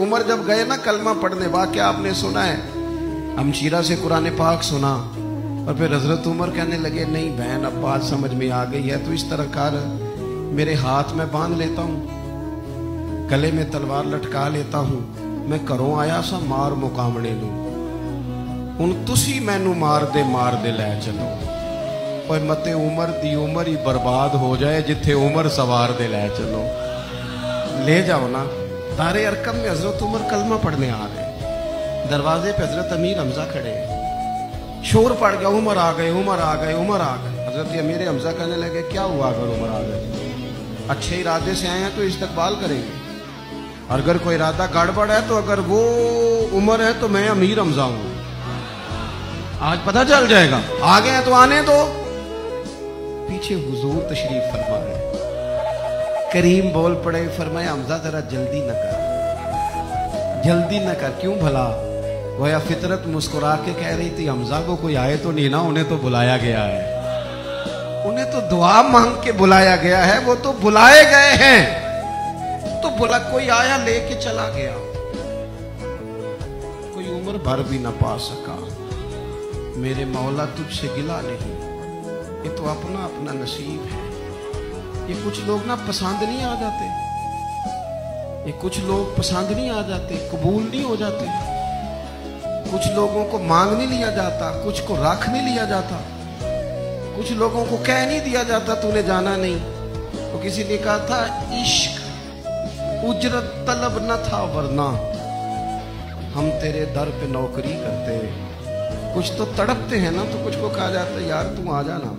उमर जब गए ना कलमा पढ़ने वाक्य आपने सुना है हमशीरा से कुरान पाक सुना और फिर हजरत उमर कहने लगे नहीं बहन अब बात समझ में आ गई है तो इस तरह कर मेरे हाथ में बांध लेता हूं गले में तलवार लटका लेता हूं मैं घरों आया सा मार मुकामने ਨੂੰ ਹੁਣ ਤੁਸੀਂ ਮੈਨੂੰ ਮਾਰ ਦੇ ਮਾਰ ਦੇ ਲੈ ਚਲੋ ਓਏ ਮਤੇ ਉਮਰ ਦੀ ਉਮਰ ਹੀ ਬਰਬਾਦ ਹੋ ਜਾਏ ਜਿੱਥੇ ਉਮਰ ਸਵਾਰ ਦੇ ਲੈ ਚਲੋ ले जाओ ना तारे अरकम में हज़रत उमर कलमा पढ़ने आ गए। दरवाजे पे हज़रत अमीर हमजा खड़े। हैं। शोर पड़ गया, उमर आ गए, उमर आ गए, उमर आ गए। हज़रत अमीर हमजा कहने लगे, क्या हुआ अगर उमर आ गए अच्छे इरादे से आए हैं तो इस्तकबाल करेंगे। और अगर कोई इरादा गड़बड़ है तो अगर वो उमर है तो मैं अमीर हमजा हूँ। आज पता चल जाएगा। आ गए तो आने दो। पीछे हुजूर तशरीफ़ फरमा रहे हैं। करीम बोल पड़े, फरमाया, हमजा, जरा जल्दी न कर। जल्दी न कर, क्यों भला? गोया फितरत मुस्कुरा के कह रही थी, हमजा को कोई आए तो नहीं ना, उन्हें तो बुलाया गया है। उन्हें तो दुआ मांग के बुलाया गया है, वो तो बुलाए गए हैं। तो बुला कोई आया लेके चला गया। कोई उम्र भर भी ना पा सका। मेरे मौला तुझसे गिला नहीं। ये तो अपना अपना नसीब है। ये कुछ लोग ना पसंद नहीं आ जाते। ये कुछ लोग पसंद नहीं आ जाते, कबूल नहीं हो जाते। कुछ लोगों को मांग नहीं लिया जाता, कुछ को रख नहीं लिया जाता। कुछ लोगों को कह नहीं दिया जाता, तूने जाना नहीं। तो किसी ने कहा था, इश्क, उजरत तलब न था वरना हम तेरे दर पे नौकरी करते। कुछ तो तड़पते हैं ना तो कुछ को कहा जाता है, यार, तू आ जाना